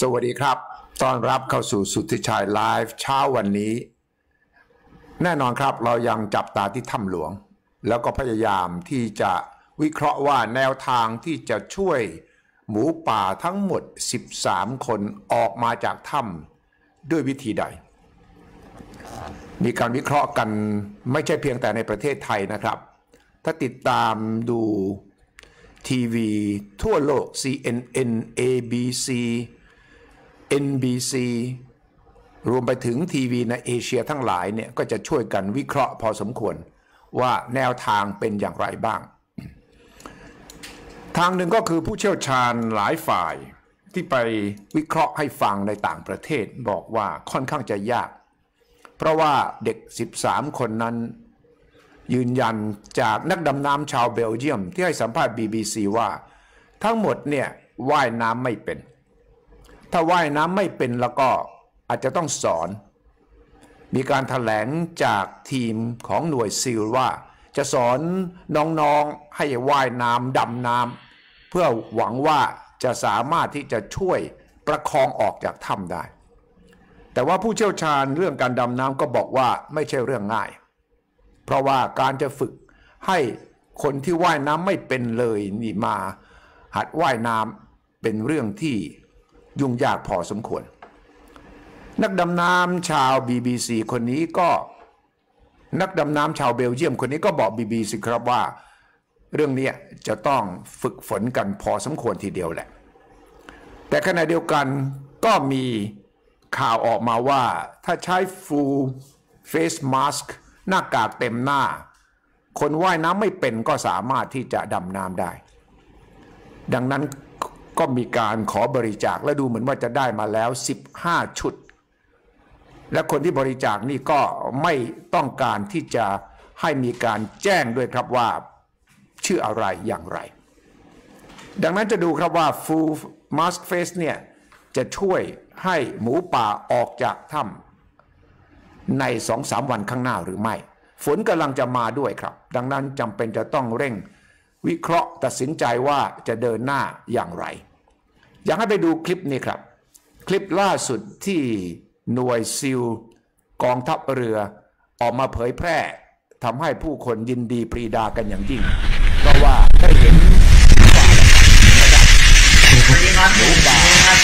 สวัสดีครับ ต้อนรับเข้าสู่สุทธิชัยไลฟ์เช้าวันนี้ แน่นอนครับเรายังจับตาที่ถ้ำหลวง แล้วก็พยายามที่จะวิเคราะห์ว่าแนวทางที่จะช่วยหมูป่าทั้งหมด 13 คนออกมาจากถ้ำด้วยวิธีใด มีการวิเคราะห์กันไม่ใช่เพียงแต่ในประเทศไทยนะครับ ถ้าติดตามดูทีวีทั่วโลก CNN ABC NBC รวมไปถึงทีวีในเอเชียทั้งหลายเนี่ยก็จะช่วยกันวิเคราะห์พอสมควรว่าแนวทางเป็นอย่างไรบ้าง ทางหนึ่งก็คือผู้เชี่ยวชาญหลายฝ่ายที่ไปวิเคราะห์ให้ฟังในต่างประเทศบอกว่าค่อนข้างจะยาก เพราะว่าเด็ก 13 คนนั้น ยืนยันจากนักดำน้ำชาวเบลเยียมที่ให้สัมภาษณ์ BBC ว่า ทั้งหมดเนี่ยว่ายน้ำไม่เป็น ถ้าว่ายน้ำไม่เป็นแล้วก็อาจจะต้องสอน มีการถแถลงจากทีมของหน่วยซีลว่า จะสอนน้องๆให้ว่ายน้ำดำน้ำเพื่อหวังว่าจะสามารถที่จะช่วยประคองออกจากถ้ำได้ แต่ว่าผู้เชี่ยวชาญเรื่องการดำน้ำก็บอกว่าไม่ใช่เรื่องง่าย เพราะว่าการจะฝึกให้คนที่ว่ายน้ำไม่เป็นเลยนี่มา หัดว่ายน้ำเป็นเรื่องที่ ยุ่งยากพอสมควร นักดำน้ำชาว BBC คนนี้ก็นักดำน้ำชาวเบลเยียมคนนี้ก็บอก BBC ครับว่า เรื่องนี้จะต้องฝึกฝนกันพอสมควรทีเดียวแหละ แต่ขณะเดียวกันก็มีข่าวออกมาว่าถ้าใช้ full face mask หน้ากากเต็มหน้า คนว่ายน้ำไม่เป็นก็สามารถที่จะดำน้ำได้ ดังนั้น ก็มีการขอบริจาคและดูเหมือนว่าจะได้มาแล้ว 15 ชุด และคนที่บริจาคนี่ก็ไม่ต้องการที่จะให้มีการแจ้งด้วยครับว่าชื่ออะไรอย่างไร ดังนั้นจะดูครับว่า full mask face เนี่ยจะช่วยให้หมูป่าออกจากถ้ำในสองสามวันข้างหน้าหรือไม่ ฝนกำลังจะมาด้วยครับ ดังนั้นจำเป็นจะต้องเร่ง วิเคราะห์ตัดสินใจว่าจะเดินหน้าอย่างไร อยากให้ไปดูคลิปนี้ครับ คลิปล่าสุดที่หน่วยซิลกองทัพเรือออกมาเผยแพร่ทำให้ผู้คนยินดีปรีดากันอย่างยิ่ง เพราะว่าได้เห็นสวัสดีครับหมูป่ารับ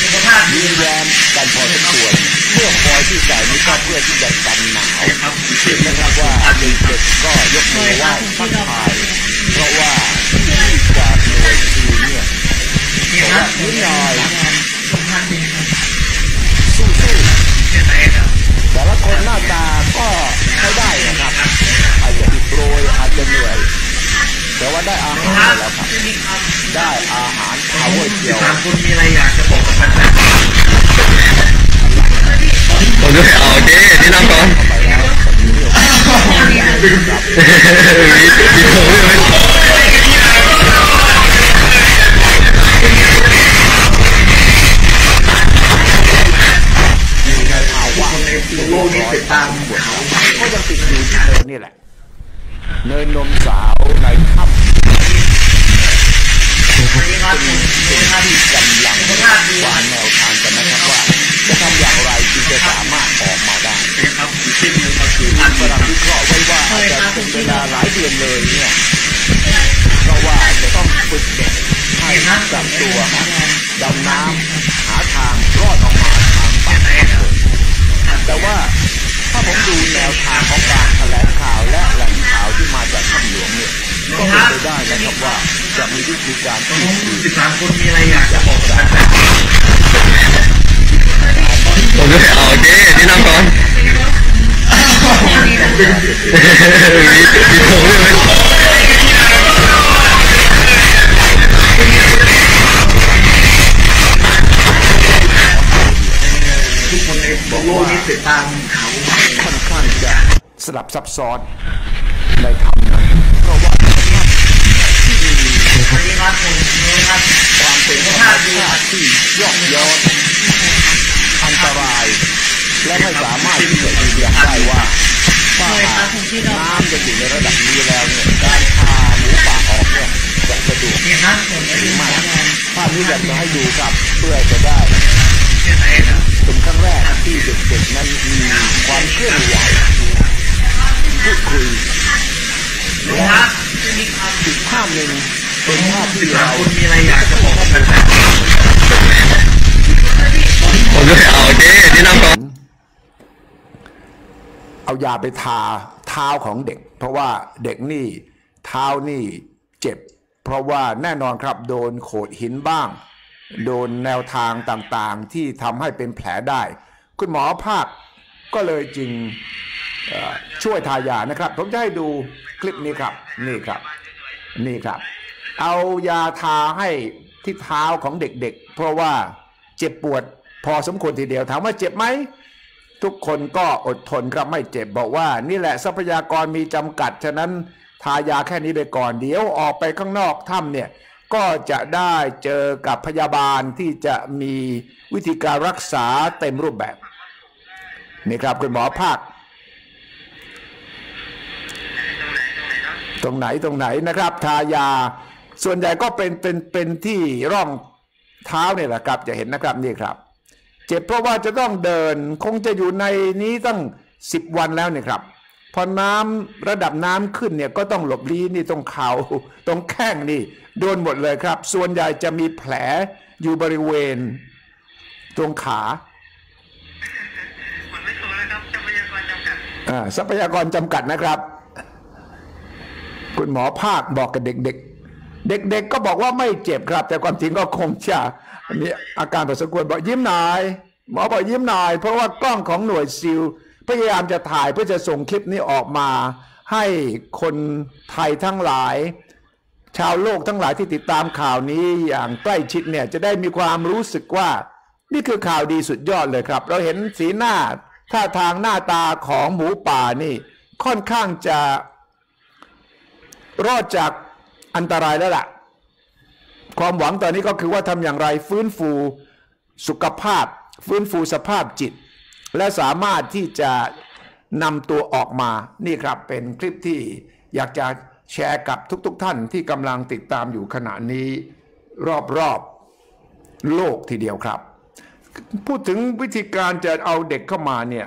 สุขภาพดียืนยันกันพอสมควรเมื่อคอยที่ใส่นี้ก็เพื่อที่จะกันหนาวนะครับว่าเด็กๆก็ยกมือไหว้ทักทาย เพราะว่าที่จากหน่วยซีลเนี่ยนี่ครับนิดหน่อยสุขภาพดีครับสู้แค่ไหนครับๆแต่ละคนหน้าตาก็ใช้ได้นะครับ อาจจะอิดโรยอาจจะเหนื่อยแต่ว่าได้อาหารแล้วครับ ได้อาหารพาวเวอร์เจียวสามคนมีอะไรอยากจะบอกกับแฟน ผมด้วยเอาเจ๊ที่นั่งก่อนมีมีผมด้วยไหมโลกนี้ติดตามก็ยังติดอยู่ที่เนินนี่แหละ เนินนมสาว จับตัวดำน้ำหาทางรอดออกมาทางปากถ้ำแต่ว่าถ้าผมดูแนวทางของการแถลงข่าวและแหล่งข่าวที่มาจากถ้ำหลวงเนี่ยก็เป็นไปได้นะครับว่าจะมีวิธีการที่ดีสิบสามคนมีอะไรอยากจะบอกกันผมด้วยเอาเจ๊ที่นั่งก่อนมีผมด้วย ทุกคนในโลกนี้ติดตามเขาค่อนข้างจะสลับซับซ้อนในถ้ำนั้นเพราะว่าสวัสดีครับผมครับความเป็นธรรมชาติที่ยอกย้อนอันตราย และไม่สามารถที่จะยืนยันได้ว่าถ้าหากน้ำจะอยู่ในระดับนี้แล้วเนี่ยการพาหมูป่าออกเนี่ยจะสะดวกหรือไม่ถ้านี้อยากจะให้ดูครับเพื่อจะได้ เป็นครั้งแรกที่เด็กๆนั้นมีความเคลื่อนไหวพูดคุยและอีกภาพหนึ่งเป็นภาพที่เราคุณมีอะไรอยากจะบอกแฟนผมด้ยเอาโอเคที่นั่งก่อนเอายาไปทาเท้าของเด็ก เพราะว่าเด็กนี่เท้านี่เจ็บ เพราะว่าแน่นอนครับโดนโขดหินบ้าง โดนแนวทางต่างๆ ที่ทำให้เป็นแผลได้ คุณหมอภาคก็เลยจึงช่วยทายานะครับ ผมจะให้ดูคลิปนี้ครับ นี่ครับ นี่ครับ เอายาทาให้ที่เท้าของเด็กๆ เพราะว่าเจ็บปวดพอสมควรทีเดียวถามว่าเจ็บไหม ทุกคนก็อดทนครับไม่เจ็บบอกว่า นี่แหละทรัพยากรมีจำกัด ฉะนั้นทายาแค่นี้ไปก่อนเดี๋ยวออกไปข้างนอกถ้ำเนี่ย ก็จะได้เจอกับพยาบาลที่จะมีวิธีการรักษาเต็มรูปแบบ นี่ครับคุณหมอภาค ตรงไหนตรงไหนนะครับ ทายาส่วนใหญ่ก็เป็นเป็นเป็นที่ร่องเท้าเนี่ยแหละครับ จะเห็นนะครับนี่ครับ เจ็บเพราะว่าจะต้องเดินคงจะอยู่ในนี้ตั้งสิบวันแล้วเนี่ยครับ พอน้ำระดับน้ำขึ้นเนี่ยก็ต้องหลบลี้นี่ตรงเขาตรงแข้งนี่ โดนหมดเลยครับ ส่วนใหญ่จะมีแผลอยู่บริเวณ ตรงขาผมไม่ถูกแล้วครับทรัพยากรจำกัดอ่าทรัพยากรจำกัดนะครับ คุณหมอภาคบอกกับเด็ก ๆ เด็ก ๆ ก็บอกว่าไม่เจ็บครับ แต่ความจริงก็คงจะมีอาการพอสมควรบอกยิ้มหน่อยหมอบอกยิ้มหน่อย เพราะว่ากล้องของหน่วยซิล พยายามจะถ่ายเพื่อจะส่งคลิปนี้ออกมา ให้คนไทยทั้งหลาย ชาวโลกทั้งหลายที่ติดตามข่าวนี้อย่างใกล้ชิดเนี่ยจะได้มีความรู้สึกว่า นี่คือข่าวดีสุดยอดเลยครับ เราเห็นสีหน้าท่าทางหน้าตาของหมูป่านี่ค่อนข้างจะรอดจากอันตรายแล้วล่ะ ความหวังตอนนี้ก็คือว่าทำอย่างไรฟื้นฟูสุขภาพ ฟื้นฟูสภาพจิต และสามารถที่จะนำตัวออกมานี่ครับเป็นคลิปที่อยากจะแชร์กับทุกๆทท่านที่กำลังติดตามอยู่ขณะนี้รอบๆโลกทีเดียวครับ พูดถึงวิธีการจะเอาเด็กเข้ามาเนี่ย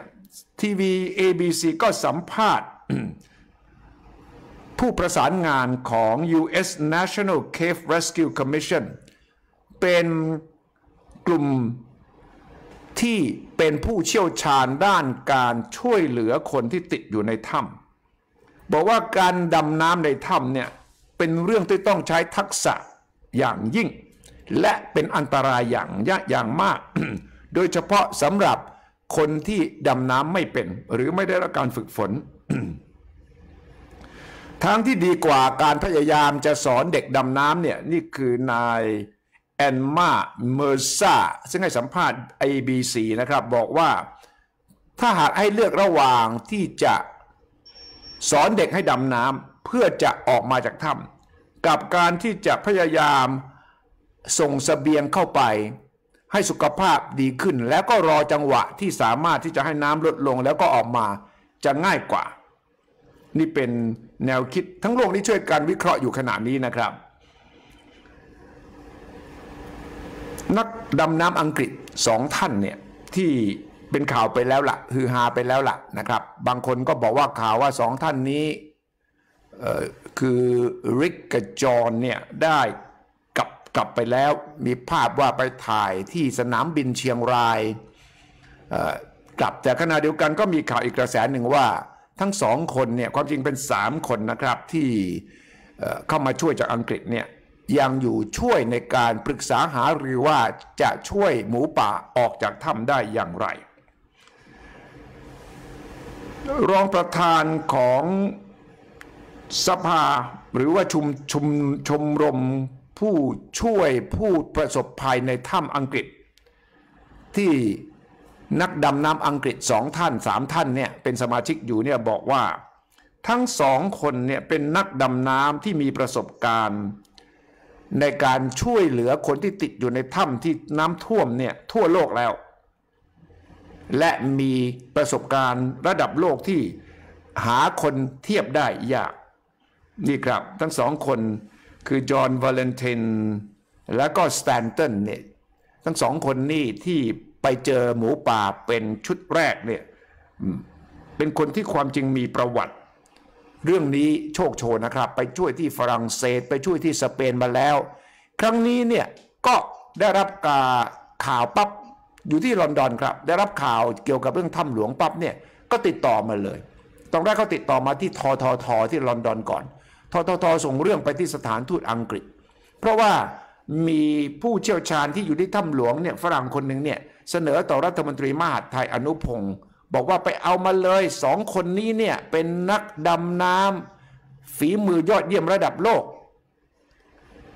ทีวี ABC ก็สัมภาษณ์ผู้ประสานงานของ U.S. National Cave Rescue Commission เป็นกลุ่ม ที่เป็นผู้เชี่ยวชาญด้านการช่วยเหลือคนที่ติดอยู่ในถ้ำบอกว่าการดำน้ำในถ้ำเนี่ยเป็นเรื่องที่ต้องใช้ทักษะอย่างยิ่ง และเป็นอันตรายอย่างยะอย่างมาก โดยเฉพาะสำหรับคนที่ดำน้ำไม่เป็น หรือไม่ได้รับการฝึกฝนทางที่ดีกว่าการพยายามจะสอนเด็กดำน้ำเนี่ยนี่คือนาย แอนมาเมอร์ซาซึ่งให้สัมภาษณ์ ABC นะครับ บอกว่าถ้าหากให้เลือกระหว่างที่จะสอนเด็กให้ดำน้ำเพื่อจะออกมาจากถ้ำกับการที่จะพยายามส่งสเสบียงเข้าไป ให้สุขภาพดีขึ้น แล้วก็รอจังหวะที่สามารถที่จะให้น้ำลดลงแล้วก็ออกมาจะง่ายกว่า นี่เป็นแนวคิดทั้งโลกนี้ช่วยกันวิเคราะห์อยู่ขณะนี้นะครับ นักดำน้ำอังกฤษสองท่านเนี่ยที่เป็นข่าวไปแล้วละ่ะฮือฮาไปแล้วล่ะนะครับ บางคนก็บอกว่าข่าวว่าสองท่านนี้คือริกกับจอห์นเนี่ยได้กลับกลับไปแล้วมีภาพว่าไปถ่ายที่สนามบินเชียงรายกลับแต่ขณะเดียวกันก็มีข่าวอีกกระแสหนึ่งว่าทั้งสองคนเนี่ยความจริงเป็นสามคนนะครับที่เข้ามาช่วยจากอังกฤษเนี่ย ยังอยู่ช่วยในการปรึกษาหารือว่าจะช่วยหมูป่าออกจากถ้ำได้อย่างไร รองประธานของสภาหรือว่าชุมชุมชมรมผู้ช่วยผู้ประสบภัยในถ้ำอังกฤษ ที่นักดำน้ำอังกฤษสองท่านสามท่านเนี่ยเป็นสมาชิกอยู่เนี่ยบอกว่า ทั้งสองคนเนี่ยเป็นนักดำน้ำที่มีประสบการณ์ ในการช่วยเหลือคนที่ติดอยู่ในถ้ำที่น้ำท่วมเนี่ยทั่วโลกแล้ว และมีประสบการณ์ระดับโลกที่หาคนเทียบได้ยาก นี่ครับ ทั้งสองคนคือจอห์นวาเลนตินแล้วก็สแตนตันเนี่ยทั้งสองคนนี่ที่ไปเจอหมูป่าเป็นชุดแรกเนี่ยเป็นคนที่ความจริงมีประวัติ เรื่องนี้โชคโชนนะครับ ไปช่วยที่ฝรั่งเศส ไปช่วยที่สเปนมาแล้ว ครั้งนี้เนี่ยก็ได้รับกาข่าวปั๊บอยู่ที่ลอนดอนครับ ได้รับข่าวเกี่ยวกับเรื่องถ้ำหลวงปั๊บเนี่ยก็ติดต่อมาเลยตอนแรกเขาติดต่อมาที่ทททที่ลอนดอนก่อนทททส่งเรื่องไปที่สถานทูตอังกฤษ เพราะว่ามีผู้เชี่ยวชาญที่อยู่ที่ถ้ำหลวงเนี่ยฝรั่งคนหนึ่งเนี่ยเสนอต่อรัฐมนตรีมหาดไทยอนุพงศ์ บอกว่าไปเอามาเลยสองคนนี้เนี่ยเป็นนักดำน้ำฝีมือยอดเยี่ยมระดับโลก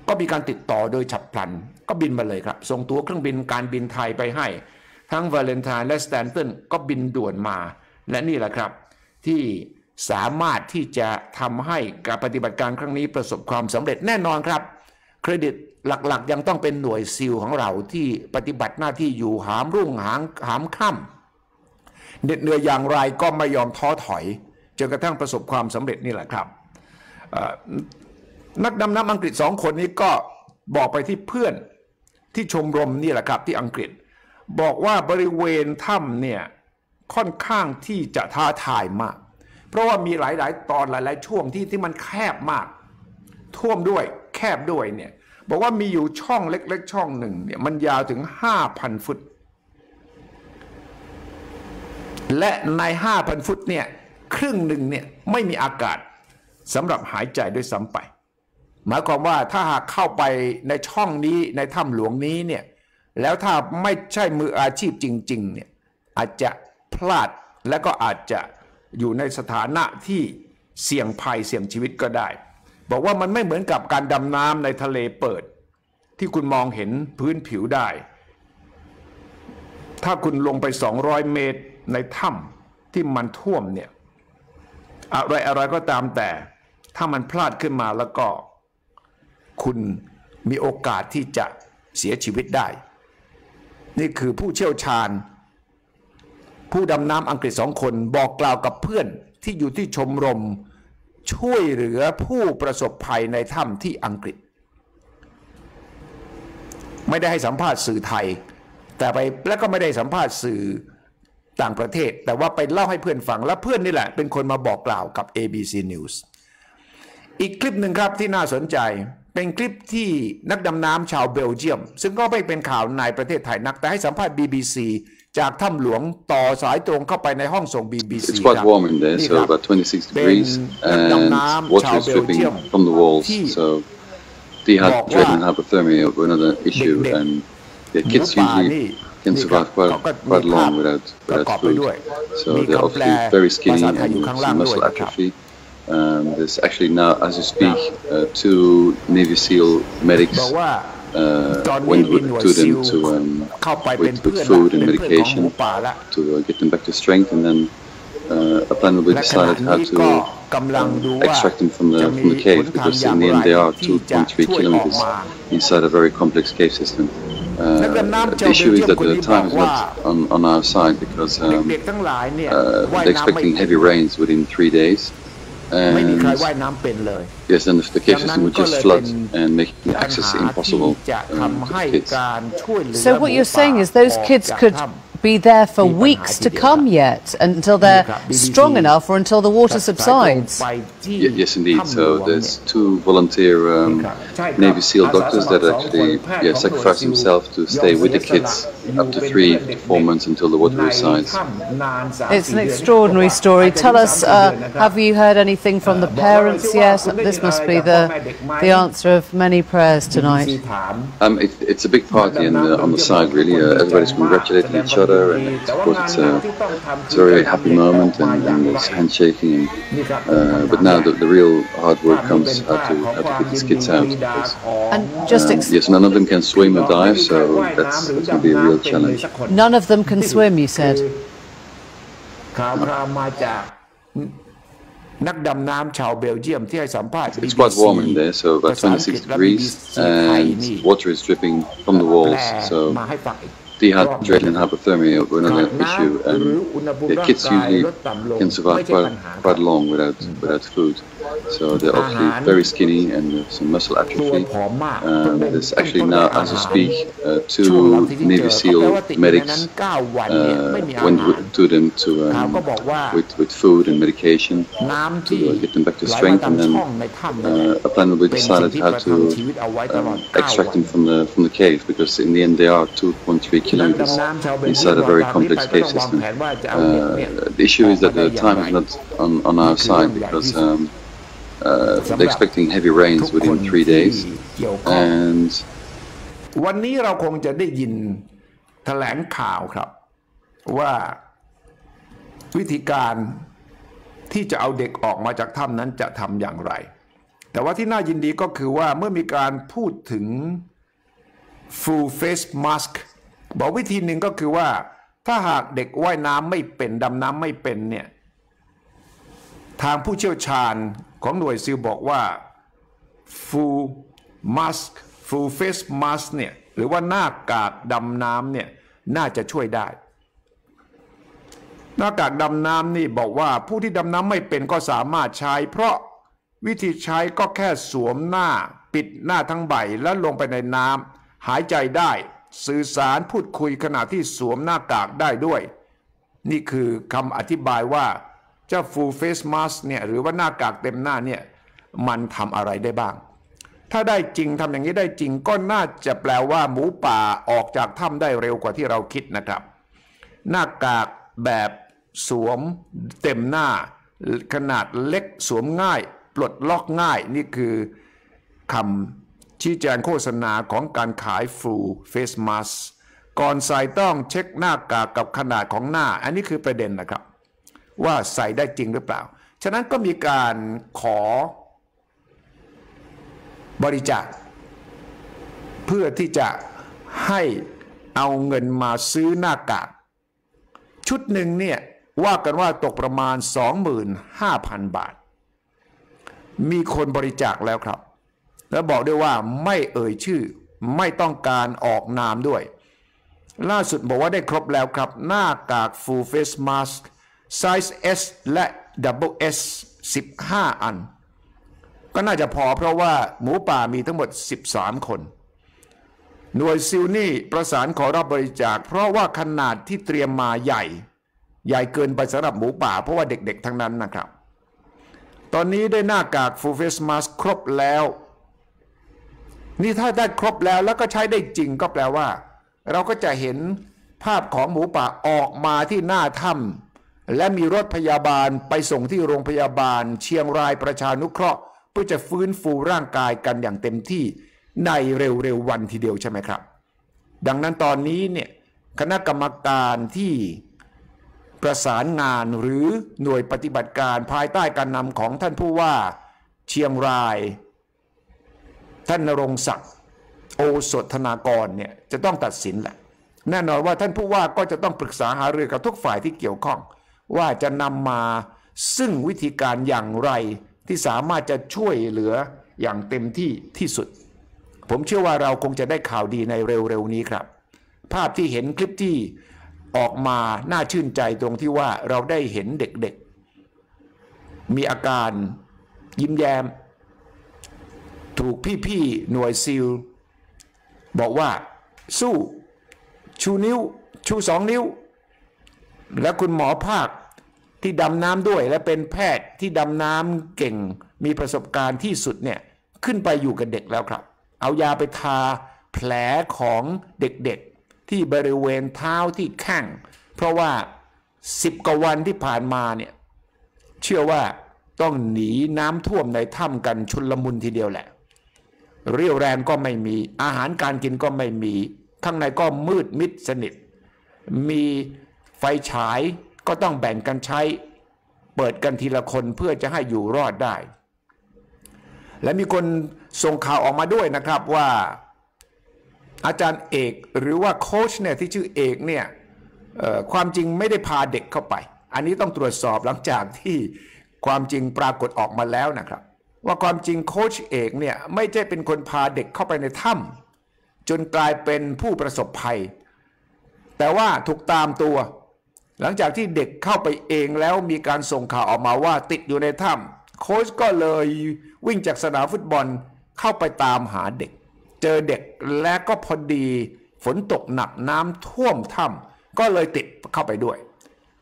ก็มีการติดต่อโดยฉับพลัน ก็บินมาเลยครับ ส่งตัวเครื่องบินการบินไทยไปให้ ทั้งวาเลนไทน์และสแตนตันก็บินด่วนมา และนี่แหละครับ ที่สามารถที่จะทำให้การปฏิบัติการครั้งนี้ประสบความสำเร็จแน่นอนครับ เครดิตหลักๆ ยังต้องเป็นหน่วยซิลของเราที่ปฏิบัติหน้าที่อยู่หามรุ่งหางหามค่ำ เหน็ดเหนื่อยอย่างไรก็ไม่ยอมท้อถอยจนกระทั่งประสบความสำเร็จนี่แหละครับนักดำน้ำอังกฤษสองคนนี้ก็บอกไปที่เพื่อนที่ชมรมนี่แหละครับที่อังกฤษ บอกว่าบริเวณถ้ำเนี่ยค่อนข้างที่จะท้าทายมาก เพราะว่ามีหลาย ๆ ตอนหลาย ๆ ช่วงที่ที่มันแคบมาก ท่วมด้วยแคบด้วยเนี่ยบอกว่ามีอยู่ช่องเล็ก ๆ ช่องหนึ่งเนี่ยมันยาวถึง 5,000 ฟุต และใน 5,000 ฟุตเนี่ยครึ่งหนึ่งเนี่ยไม่มีอากาศสำหรับหายใจด้วยซ้ำไป หมายความว่าถ้าหากเข้าไปในช่องนี้ในถ้ำหลวงนี้เนี่ยแล้วถ้าไม่ใช่มืออาชีพจริงๆเนี่ยอาจจะพลาดและก็อาจจะอยู่ในสถานะที่เสี่ยงภัยเสี่ยงชีวิตก็ได้ บอกว่ามันไม่เหมือนกับการดำน้ำในทะเลเปิด ที่คุณมองเห็นพื้นผิวได้ ถ้าคุณลงไป 200 เมตร ในถ้ำที่มันท่วมเนี่ยอะไรอะไรก็ตามแต่ ถ้ามันพลาดขึ้นมาแล้วก็ คุณมีโอกาสที่จะเสียชีวิตได้ นี่คือผู้เชี่ยวชาญ ผู้ดำน้ำอังกฤษสองคนบอกกล่าวกับเพื่อนที่อยู่ที่ชมรมช่วยเหลือผู้ประสบภัยในถ้ำที่อังกฤษ ไม่ได้ให้สัมภาษณ์สื่อไทย แต่ไปแล้วก็ไม่ได้สัมภาษณ์สื่อ ต่างประเทศ แต่ว่าไปเล่าให้เพื่อนฟังและเพื่อนนี่แหละ เป็นคนมาบอกกล่าวกับ ABC News อีกคลิปหนึ่งครับที่น่าสนใจ เป็นคลิปที่นักดำน้ำชาวเบลเยียม ซึ่งก็ไม่เป็นข่าวในประเทศไทยนักแต่ให้สัมภาษณ์ BBC จากถ้ำหลวงต่อสายตรงเข้าไปในห้องส่ง BBC It's ค quite รับ warm in there, นี่ so ครับ about 26เป็น degrees, นักดำ and น้ำ water ชาว is เบลเยีย dripping ม from the walls, ที่ so บอกว่า dehydratation and hypothermia were another issue, เด็กๆ and yeah, หมู kids ป่านี่ usually can survive quite quite long without without food. So they're obviously very skinny and muscle atrophy. Um, there's actually now, as you speak, uh, two Navy SEAL medics uh, went with, to them to um, with, with food and medication to uh, get them back to strength, and then uh, a plan will be decided how to um, extract them from the, from the cave because in the end they are 2.3 kilometers inside a very complex cave system uh, issue is that the time is not on, on our side because um, uh, they're expecting heavy rains within three days. And yes, and the cave system would just flood and make access impossible um, the kids. So what you're saying is those kids could be there for weeks to come yet until they're strong enough or until the water subsides. yes, indeed. So there's two volunteer um, Navy SEAL doctors that actually yeah, sacrifice themselves to stay with the kids up to three to four months until the water recedes. It's an extraordinary story. Tell us, uh, have you heard anything from the parents yet? This must be the, the answer of many prayers tonight. Um, it, it's a big party on the side, really. Uh, everybody's congratulating each other. And of course it's a, it's a very happy moment, and, and there's handshaking. And, uh, but now the, the real hard work comes how to how to get these kids out. Because, And just um, ex- yes, none of them can swim or dive, so that's, that's going to be a real challenge. none of them can swim, you said. ข่าวคราวมาจากนักดำน้ำชาวเบลเยียมที่ให้สัมภาษณ์ It's quite warm in there, so about ภาษาอังกฤษ26และ degrees, BBC ไทยนี่ and water is dripping from the แปล walls. So มาให้ฟังอีก dehydration and hypothermia were another issue, and the kids usually can survive quite, quite long without without food. So they're obviously very skinny and some muscle atrophy. Um, there's actually now, as I speak, uh, two Navy SEAL medics uh, went to them to um, with with food and medication to get them back to strength, and then uh, a plan will be decided how to um, extract them from the from the cave because in the end they are 2.3นัก kilometers ดำน้ำชาวเบลเยีย inside ม a very ตอนนี้ไป complex ก็ cave ต้องวาง system. แผนว่าจะเอาเด็กเนี่ย Uh, the issue is that the time is not on, on our side because um, uh, they're expecting heavy ทุ rains กคน within three ที่ days, เกี่ยวข้อง and วันนี้เราคงจะได้ยินแถลงข่าวครับ ว่าวิธีการที่จะเอาเด็กออกมาจากถ้ำนั้นจะทำอย่างไร แต่ว่าที่น่ายินดีก็คือว่าเมื่อมีการพูดถึง full face mask บอกวิธีหนึ่งก็คือว่า ถ้าหากเด็กว่ายน้ำไม่เป็นดำน้ำไม่เป็นเนี่ยทางผู้เชี่ยวชาญของหน่วยซิลบอกว่า full mask full face mask เนี่ยหรือว่าหน้ากากดำน้ำเนี่ยน่าจะช่วยได้ หน้ากากดำน้ำนี่บอกว่าผู้ที่ดำน้ำไม่เป็นก็สามารถใช้ เพราะวิธีใช้ก็แค่สวมหน้าปิดหน้าทั้งใบแล้วลงไปในน้ำหายใจได้ สื่อสารพูดคุยขณะที่สวมหน้ากากได้ด้วย นี่คือคำอธิบายว่า เจ้า full face mask เนี่ยหรือว่าหน้ากากเต็มหน้าเนี่ยมันทำอะไรได้บ้าง ถ้าได้จริงทำอย่างนี้ได้จริงก็น่าจะแปลว่าหมูป่าออกจากถ้ำได้เร็วกว่าที่เราคิดนะครับ หน้ากากแบบสวมเต็มหน้า ขนาดเล็กสวมง่าย ปลดล็อกง่ายนี่คือคำ ชี้แจงโฆษณาของการขาย full face mask ก่อนใส่ต้องเช็คหน้ากากกับขนาดของหน้า อันนี้คือประเด็นนะครับ ว่าใส่ได้จริงหรือเปล่า ฉะนั้นก็มีการขอบริจาคเพื่อที่จะให้เอาเงินมาซื้อหน้ากาก ชุดหนึ่งเนี่ยว่ากันว่าตกประมาณ 25,000 บาท มีคนบริจาคแล้วครับ แล้วบอกด้วยว่าไม่เอ่ยชื่อ ไม่ต้องการออกนามด้วย ล่าสุดบอกว่าได้ครบแล้วครับ หน้ากาก full face mask size S และ double S 15 อัน ก็น่าจะพอเพราะว่าหมูป่ามีทั้งหมด 13 คน หน่วยซิลนี่ประสานขอรับบริจาค เพราะว่าขนาดที่เตรียมมาใหญ่ ใหญ่เกินไปสำหรับหมูป่าเพราะว่าเด็กๆทั้งนั้นนะครับ ตอนนี้ได้หน้ากาก full face mask ครบแล้ว นี่ถ้าได้ครบแล้วแล้วก็ใช้ได้จริงก็แปลว่า เราก็จะเห็นภาพของหมูป่าออกมาที่หน้าถ้ำและมีรถพยาบาลไปส่งที่โรงพยาบาล เชียงรายประชานุเคราะห์ เพื่อจะฟื้นฟูร่างกายกันอย่างเต็มที่ในเร็วๆวันทีเดียวใช่ไหมครับ ดังนั้นตอนนี้เนี่ยคณะกรรมการที่ประสานงานหรือหน่วยปฏิบัติการภายใต้การนำของท่านผู้ว่าเชียงราย ท่านนรงศักดิ์โอสถธนากรเนี่ยจะต้องตัดสินแหละแน่นอนว่าท่านผู้ว่าก็จะต้องปรึกษาหารือกับทุกฝ่ายที่เกี่ยวข้อง ว่าจะนำมาซึ่งวิธีการอย่างไรที่สามารถจะช่วยเหลืออย่างเต็มที่ที่สุด ผมเชื่อว่าเราคงจะได้ข่าวดีในเร็วๆนี้ครับ ภาพที่เห็นคลิปที่ออกมาน่าชื่นใจตรงที่ว่าเราได้เห็นเด็กๆ มีอาการยิ้มแย้ม ถูกพี่ๆหน่วยซิล บอกว่าสู้ชูนิ้ว ชูสองนิ้ว และคุณหมอภาคที่ดำน้ำด้วยและเป็นแพทย์ที่ดำน้ำเก่งมีประสบการณ์ที่สุดเนี่ยขึ้นไปอยู่กับเด็กแล้วครับ เอายาไปทาแผลของเด็กๆ ที่บริเวณเท้าที่แข้งเพราะว่าสิบกว่าวันที่ผ่านมาเนี่ยเชื่อว่าต้องหนีน้ำท่วมในถ้ำกันชุนลมุนทีเดียวแหละ เรี่ยวแรงก็ไม่มี อาหารการกินก็ไม่มี ข้างในก็มืดมิดสนิท มีไฟฉายก็ต้องแบ่งกันใช้ เปิดกันทีละคนเพื่อจะให้อยู่รอดได้ และมีคนส่งข่าวออกมาด้วยนะครับว่าอาจารย์เอกหรือว่าโค้ชเนี่ยที่ชื่อเอกเนี่ยความจริงไม่ได้พาเด็กเข้าไป อันนี้ต้องตรวจสอบหลังจากที่ความจริงปรากฏออกมาแล้วนะครับ ว่าความจริงโค้ชเอกเนี่ยไม่ใช่เป็นคนพาเด็กเข้าไปในถ้ำจนกลายเป็นผู้ประสบภัย แต่ว่าถูกตามตัว หลังจากที่เด็กเข้าไปเองแล้วมีการส่งข่าวออกมาว่าติดอยู่ในถ้ำโค้ชก็เลยวิ่งจากสนามฟุตบอลเข้าไปตามหาเด็ก เจอเด็กและก็พอดีฝนตกหนักน้ำท่วมถ้ำก็เลยติดเข้าไปด้วย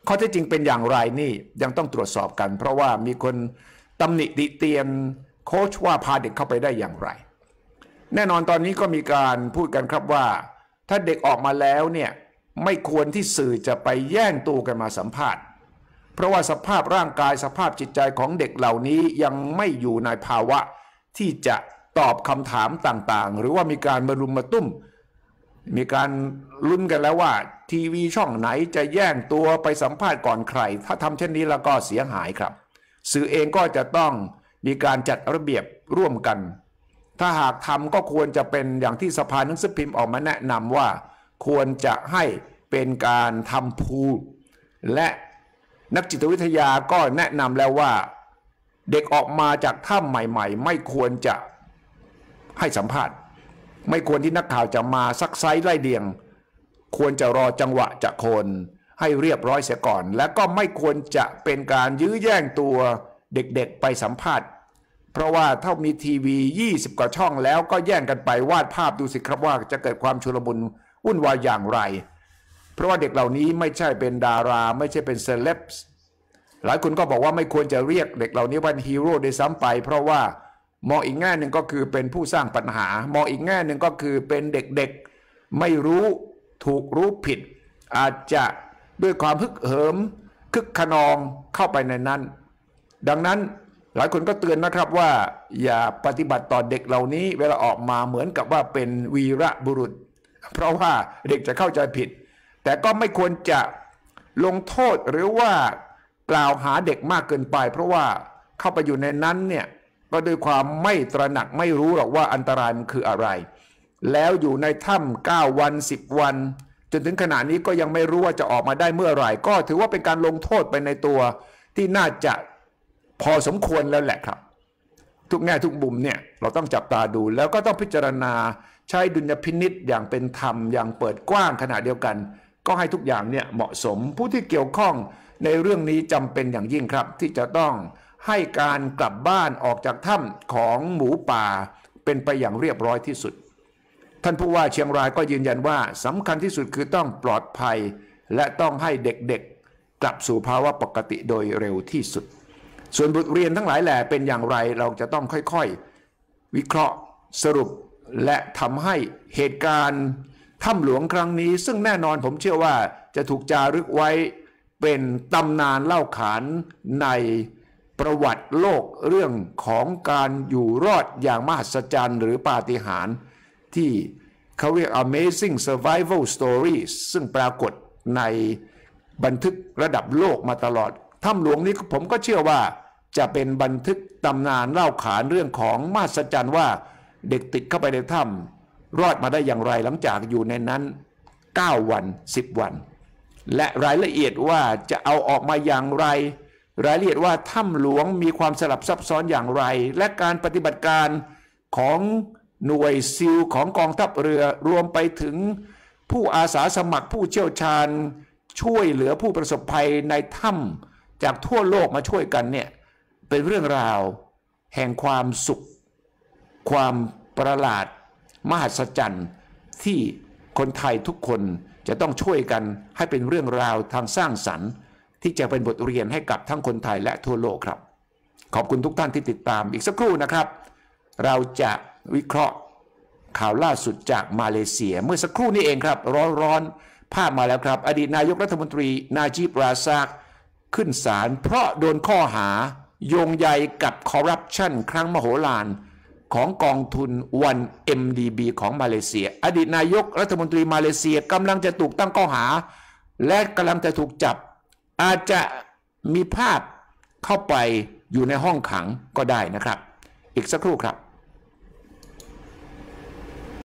ข้อเท็จจริงเป็นอย่างไรนี่ยังต้องตรวจสอบกัน เพราะว่ามีคน ตำหนิติเตียนโค้ชว่าพาเด็กเข้าไปได้อย่างไร แน่นอนตอนนี้ก็มีการพูดกันครับว่า ถ้าเด็กออกมาแล้วเนี่ยไม่ควรที่สื่อจะไปแย่งตัวกันมาสัมภาษณ์ เพราะว่าสภาพร่างกายสภาพจิตใจของเด็กเหล่านี้ยังไม่อยู่ในภาวะที่จะตอบคำถามต่างๆ หรือว่ามีการมารุมมาตุ้ม มีการลุ้นกันแล้วว่า ทีวีช่องไหนจะแย่งตัวไปสัมภาษณ์ก่อนใคร ถ้าทำเช่นนี้แล้วก็เสียหายครับ สื่อเองก็จะต้องมีการจัดระเบียบร่วมกัน ถ้าหากทำก็ควรจะเป็นอย่างที่สภาหนังสือพิมพ์ออกมาแนะนำว่า ควรจะให้เป็นการทำพูและนักจิตวิทยาก็แนะนำแล้วว่า เด็กออกมาจากถ้ำใหม่ ๆ ไม่ควรจะให้สัมภาษณ์ ไม่ควรที่นักข่าวจะมาซักไซไล่เดียง ควรจะรอจังหวะจะคน ให้เรียบร้อยเสียก่อน และก็ไม่ควรจะเป็นการยื้อแย่งตัวเด็กๆไปสัมภาษณ์ เพราะว่าถ้ามีทีวี 20 กว่าช่องแล้วก็แย่งกันไปวาดภาพดูสิครับว่าจะเกิดความชุลมุนวุ่นวายอย่างไร เพราะว่าเด็กเหล่านี้ไม่ใช่เป็นดารา ไม่ใช่เป็น celebs หลายคนก็บอกว่าไม่ควรจะเรียกเด็กเหล่านี้ว่าฮีโร่ด้วยซ้ำไป เพราะว่ามองอีกแง่หนึ่งก็คือเป็นผู้สร้างปัญหามองอีกแง่หนึ่งก็คือเป็นเด็กๆ ไม่รู้ถูกรู้ผิด อาจจะ ด้วยความฮึกเหิม คึกขนองเข้าไปในนั้น ดังนั้นหลายคนก็เตือนนะครับว่าอย่าปฏิบัติต่อเด็กเหล่านี้ เวลาออกมาเหมือนกับว่าเป็นวีระบุรุษ เพราะว่าเด็กจะเข้าใจผิด แต่ก็ไม่ควรจะลงโทษหรือว่ากล่าวหาเด็กมากเกินไป เพราะว่าเข้าไปอยู่ในนั้นเนี่ยก็ด้วยความไม่ตระหนักไม่รู้หรอกว่าอันตรายมันคืออะไร แล้วอยู่ในถ้ำเก้าวันสิบวัน จนถึงขณะนี้ก็ยังไม่รู้ว่าจะออกมาได้เมื่อไหร่ ก็ถือว่าเป็นการลงโทษไปในตัวที่น่าจะพอสมควรแล้วแหละครับ ทุกแง่ทุกมุมเนี่ยเราต้องจับตาดูแล้วก็ต้องพิจารณาใช้ดุลยพินิษอย่างเป็นธรรมอย่างเปิดกว้างขณะเดียวกัน ก็ให้ทุกอย่างเนี่ยเหมาะสมผู้ที่เกี่ยวข้องในเรื่องนี้จำเป็นอย่างยิ่งครับ ที่จะต้องให้การกลับบ้านออกจากถ้ำของหมูป่าเป็นไปอย่างเรียบร้อยที่สุด ท่านผู้ว่าเชียงรายก็ยืนยันว่าสำคัญที่สุดคือต้องปลอดภัย และต้องให้เด็กๆ กลับสู่ภาวะปกติโดยเร็วที่สุด ส่วนบทเรียนทั้งหลายแหล่เป็นอย่างไรเราจะต้องค่อยๆ วิเคราะห์สรุปและทำให้เหตุการณ์ถ้ำหลวงครั้งนี้ ซึ่งแน่นอนผมเชื่อว่าจะถูกจารึกไว้เป็นตำนานเล่าขานในประวัติโลกเรื่องของการอยู่รอดอย่างมหัศจรรย์หรือปาฏิหาริย์ ที่เขาเรียก Amazing Survival Stories ซึ่งปรากฏในบันทึกระดับโลกมาตลอดถ้ำหลวงนี้ผมก็เชื่อว่าจะเป็นบันทึกตำนานเล่าขานเรื่องของมหัศจรรย์ว่าเด็กติดเข้าไปในถ้ำรอดมาได้อย่างไรหลังจากอยู่ในนั้น 9 วัน 10 วัน และรายละเอียดว่าจะเอาออกมาอย่างไร รายละเอียดว่าถ้ำหลวงมีความสลับซับซ้อนอย่างไร และการปฏิบัติการของ หน่วยซิลของกองทัพเรือรวมไปถึงผู้อาสาสมัครผู้เชี่ยวชาญ ช่วยเหลือผู้ประสบภัยในถ้ำจากทั่วโลกมาช่วยกันเนี่ยเป็นเรื่องราวแห่งความสุข ความประหลาด มหัศจรรย์ที่คนไทยทุกคนจะต้องช่วยกันให้เป็นเรื่องราวทางสร้างสรรค์ ที่จะเป็นบทเรียนให้กับทั้งคนไทยและทั่วโลกครับ ขอบคุณทุกท่านที่ติดตามอีกสักครู่นะครับ เราจะ วิเคราะห์ข่าวล่าสุดจากมาเลเซีย เมื่อสักครู่นี้เองครับ ร้อนๆภาพมาแล้วครับ อดีตนายกรัฐมนตรี นาจีบราซากขึ้นศาลเพราะโดนข้อหาโยงใยกับคอร์รัปชันครั้งมโหฬารของกองทุน 1MDB ของมาเลเซีย อดีตนายกรัฐมนตรีมาเลเซียกำลังจะถูกตั้งข้อหา และกำลังจะถูกจับ อาจจะมีภาพเข้าไปอยู่ในห้องขังก็ได้นะครับ อีกสักครู่ครับ